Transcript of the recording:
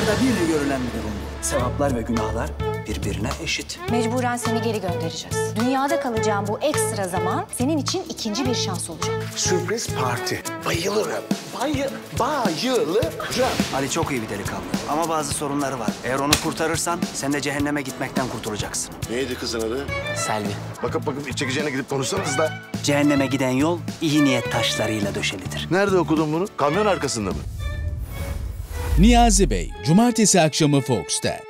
Dünyada bir görülen bir durum. Sevaplar ve günahlar birbirine eşit. Mecburen seni geri göndereceğiz. Dünyada kalacağın bu ekstra zaman senin için ikinci bir şans olacak. Sürpriz parti. Bayılırım. Bayı, bayılırım. Ali çok iyi bir delikanlı ama bazı sorunları var. Eğer onu kurtarırsan sen de cehenneme gitmekten kurtulacaksın. Neydi kızın adı? Selvi. Bakıp bakıp iç çekeceğine gidip konuşsanız da. Cehenneme giden yol iyi niyet taşlarıyla döşelidir. Nerede okudun bunu? Kamyon arkasında mı? Niyazi Bey, Cumartesi akşamı Fox'ta.